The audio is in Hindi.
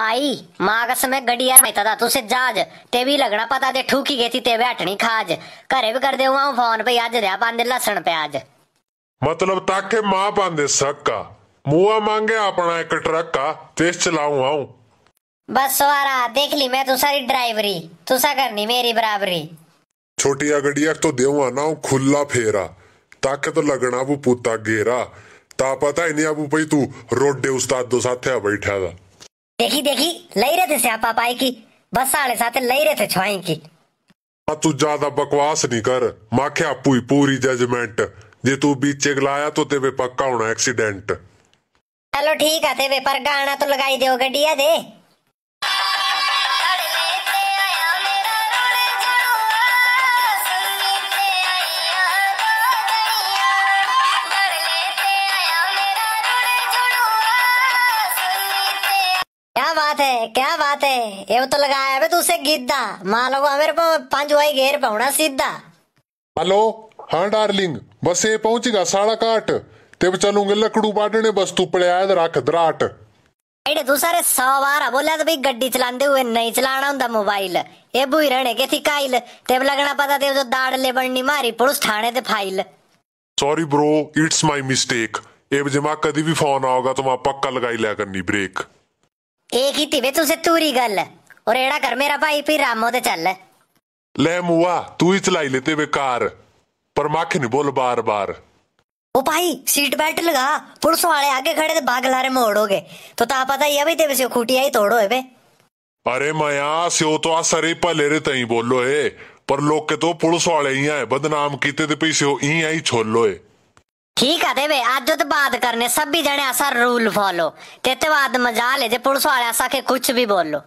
आई मागस में गड़िया रहता था तुसे जाज। ते भी लगना पता दे ठूकी गई थी ते बैठनी खाज। घरे भी कर दे फ़ोन पे आज दे पांदे लसन प्याज। मतलब ताके माँ पांदे सक्का मुआ मांगे अपना एक ट्रक का तेज चलाऊं आऊँ। बस सवारा देख ली मैं तू सारी ड्राइवरी। तुसा करनी मेरी बराबरी। छोटिया गड़िया तो देवा ना खुला फेरा। ताके तो लगना वो पुता गेरा। ता पता ही नहीं अब भाई तू रोडे उस्ताद दो साथे बैठा था देखी देखी लई रहे थे स्यापा पाई की। बस साढ़े साथ लई रहे थे छुआई की। तू ज़्यादा बकवास नहीं कर। माखे आपू ही पूरी जजमेंट जे तू बीचे गलाया तो तेरे पक्का होना एक्सीडेंट चलो ठीक है तेरे पर गाना तो लगाई दो गड्डिया दे। क्या बात है क्या बात है? ये तो लगाया बे तुसे गिद्दा मान लो मेरे को पाँच वाई घेर पाउना सीधा। हेलो हाँ डार्लिंग बस ये पहुंचेगा साढ़ा काट। तेब चलूँगे लकड़ू बाटने बस तू पड़े आया रख दराट। एडे तू सारे सौ बार बोला तो भाई गड्डी चलाते हुए नहीं चलाना हुंदा मोबाइल। ये बुई रहने के थी काइल। तेब लगना पता ते जो दाड़ ले बननी मारी पुलिस थाने ते file. Sorry bro it's my mistake एब जमा कभी भी फ़ोन आओगा तो वहाँ पक्का लगाई लिया करनी ब्रेक एक ही थी बे तुसे तूरी गल और एड़ा कर मेरा भाई फिर रामो ते चल ले मुआ तू ही चलाई लेते वे कार पर माखे नहीं बोल बार बार ओ भाई सीट बेल्ट लगा पुलिस वाले आगे खड़े थे बाग लारे मोड़ोगे तो ता पता ही है भाई तेरे से खूटिया ही तोड़ो है बे अरे माया स्यो तो आ सरे भले रे तई बोलो है पर लोग के तो पुलिस वाले ही है बदनाम कीते ते पी स्यो ई आई छोलो है ठीक है देवे आज जो तो बात करने सब भी जने ऐसा रूल फॉलो तेते बाद मज़ा ले जे पुलिस वाले ऐसा के कुछ भी बोलो